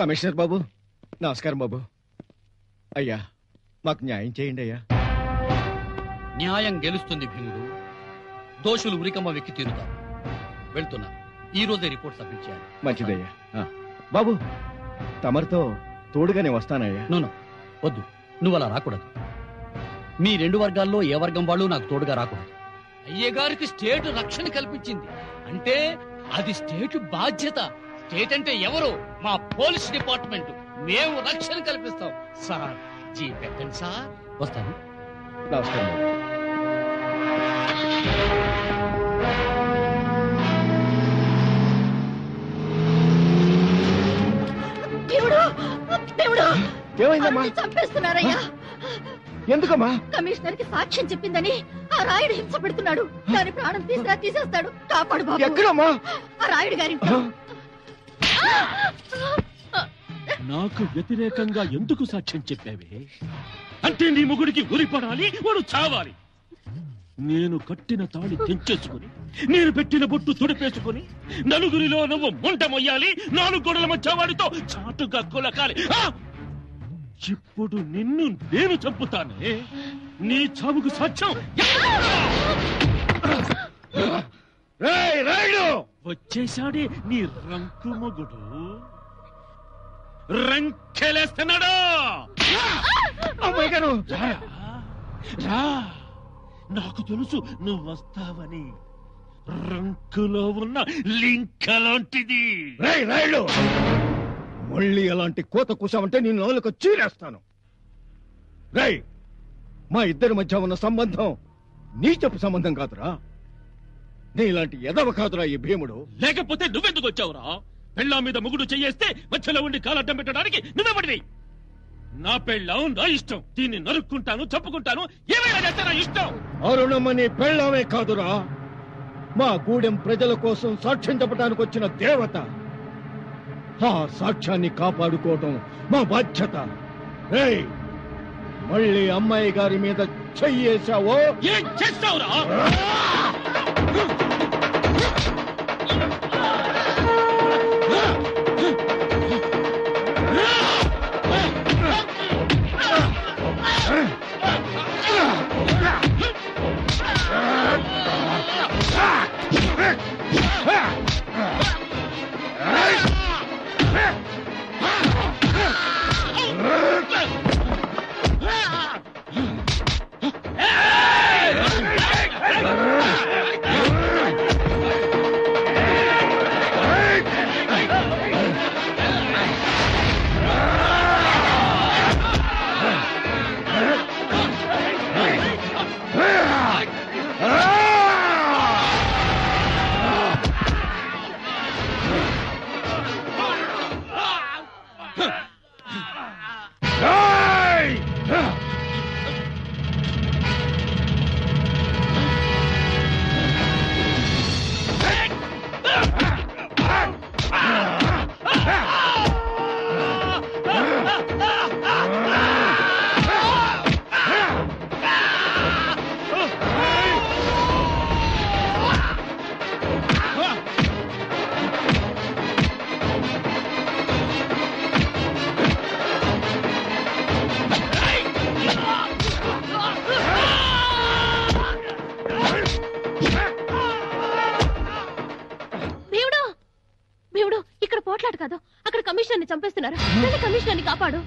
Commissioner బాబు. నమస్కారం బాబు. అయ్యా మాకు న్యాయం చేయండి అయ్యా. న్యాయం గెలుస్తుంది భీముడు. దోషులు ఉరికమ్మ వెక్కి తీరుతారు. వెళ్తున్నారు ఈ రోజే రిపోర్ట్ సబ్మిట్ చేయాలి మంచిదయ్యా. ఆ, బాబు తమరితో తోడుగానే వస్తానయ్యా. నో నో, వద్దు. నువ్వు అలా రాకూడదు. మీ రెండు వర్గాల్లో ఏ వర్గం వాళ్ళు నాకు తోడుగా రాకూడదు. అయ్యగారికి స్టేట్ రక్షణ కల్పించింది. అంటే అది స్టేట్ బాధ్యత. స్టేట్ అంటే ఎవరు? మా పోలీస్ డిపార్ట్మెంట్. మేము రక్షణ కల్పిస్తాం. సార్ జీ పెట్టండి సార్. వస్తాను. నమస్కారం. బాబు దేవుడు దేవుడు ఏమైందమ్మా? అరుణ్ని చంపేస్తున్నారయ్యా. ఎందుకమ్మా? కమిషనర్కి సాక్ష్యం చెప్పిందని ఆ రాయుడు హింస పెడుతున్నాడు. దాని ప్రాణం తీసేస్తాడు. కాపాడు బాబు. ఎక్కడమ్మా? ఆ రాయుడు గారి నాకు వ్యతిరేకంగా ఎందుకు సాక్ష్యం చెప్పావే? అంటే నీ ముగుడికి ఉరిపడాలి వాడు చావాలి. నేను కట్టిన తాళి తెంచేసుకుని నేను పెట్టిన బొట్టు తుడిపేసుకుని నలుగురిలో నువ్వు ముంట మొయ్యాలి నాలుగు గోడల మధ్య వాడితో చాటుగా కులకాలి. ఇప్పుడు నిన్ను నేను చంపుతానే? నీ చావుకు సాక్ష్యం? రాయుడు! వచ్చేశాడే నీ రంకు మొగుడు. రంకెలేస్తున్నాడు! అమ్మాయి గారు! రా రా. నాకు తెలుసు నువ్వు వస్తావని. రంకులో ఉన్న లింక లాంటిది. రేయ్ రాయుడు మళ్ళీ అలాంటి కోత కూసామంటే నేను నోలుకు చీరేస్తాను. రేయ్ మా ఇద్దరి మధ్య ఉన్న సంబంధం నీచపు సంబంధం కాదురా. నీలాంటి ఎదవ కాదురా ఈ భీముడు. లేకపోతే నువ్వెందుకు వచ్చావురా? పెళ్ళాం మీద ముగుడు చెయ్యేస్తే మధ్యలో ఉండి కాలడ్డం పెట్టడానికి నువ్వెవడివి నా పెళ్ళాం నా ఇష్టం. దీన్ని నరుక్కుంటాను చప్పుకుంటాను ఏమైనా చేస్తే నా ఇష్టం? అరుణమని పెళ్ళామే కాదురా. మా గూడెం ప్రజల కోసం సాక్ష్యం చెప్పడానికి వచ్చిన దేవత. ఆ సాక్ష్యాన్ని కాపాడుకోవటం మా బాధ్యత. రేయ్ మళ్ళీ అమ్మాయి గారి మీద చెయ్యేశావో? ఏం చేస్తావురా? భీముడు నన్ను చంపేస్తున్నారు? వెళ్ళి కమిషనర్ కాపాడు.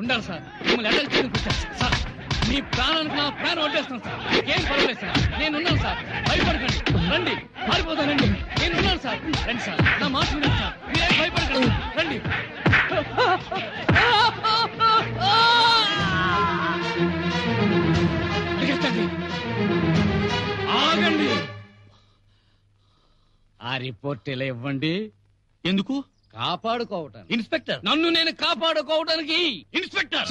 ఉండాలి సార్. మిమ్మల్ని అటాక్ చేయడానికి సార్ మీ ప్రాణానికి నా ప్రాణం వడ్డేస్తాను సార్. ఏం పర్వాలేదు సార్. నేను ఉన్నాను సార్. భయపడకండి. రండి. పారిపోతానండి నేను ఉన్నాను సార్. రండి సార్. నా మాట వినండి సార్. మీరేం భయపడకండి. రండి. పరిగెత్తండి. ఆగండి. ఆ రిపోర్ట్ ఇలా ఇవ్వండి? ఎందుకు? కాపాడుకోవటానికి. ఇన్స్పెక్టర్. నన్ను నేను కాపాడుకోవడానికి ఇన్స్పెక్టర్.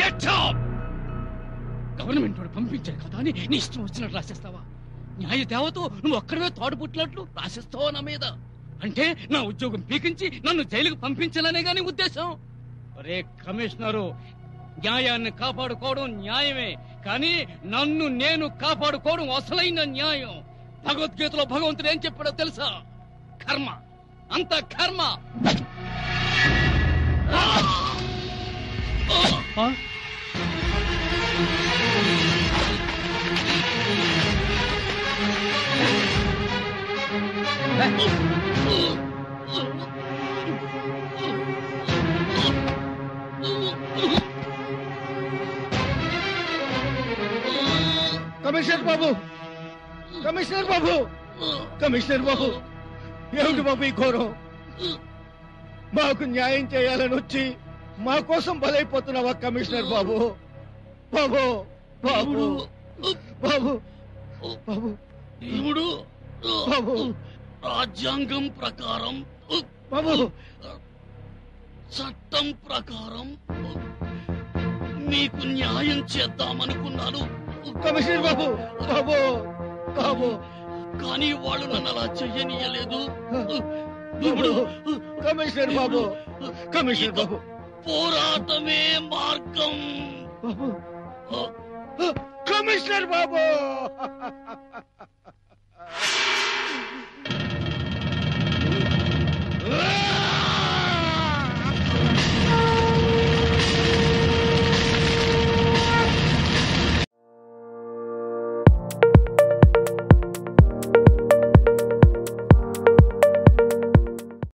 గవర్నమెంట్ వాడు పంపించాడు కదా అని నీ ఇష్టం వచ్చినట్టు రాసేస్తావా? న్యాయ దేవతో నువ్వు ఒక్కడవే తోడుపుట్టినట్లు రాసేస్తావా నా మీద? అంటే నా ఉద్యోగం పీకించి నన్ను జైలుకు పంపించాలనే గాని ఉద్దేశం? ఒరే కమిషనరు న్యాయాన్ని కాపాడుకోవడం న్యాయమే. కానీ నన్ను నేను కాపాడుకోవడం అసలైన న్యాయం. భగవద్గీతలో భగవంతుడు ఏం చెప్పాడో తెలుసా? కర్మ. అంత కర్మ. కమిషనర్ బాబు! కమిషనర్ బాబు! కమిషనర్ బాబు! ఏమిటి బాబు ఈ ఘోరం? మాకు న్యాయం చేయాలని వచ్చి మా కోసం బలైపోతున్నావా కమిషనర్ బాబు? బాబు! బాబు! బాబు! బాబు! దేవుడు! బాబు! రాజ్యాంగం ప్రకారం బాబు! చట్టం ప్రకారం మీకు న్యాయం చేద్దామనుకున్నాను. కమిషనర్ బాబు బాబు బాబు. కానీ వాళ్ళు నన్ను అలా చెయ్యనీయలేదు. బాబు కమిషనర్ బాబు కమిషనర్ బాబు. పోరాటమే మార్గం. కమిషనర్ బాబు.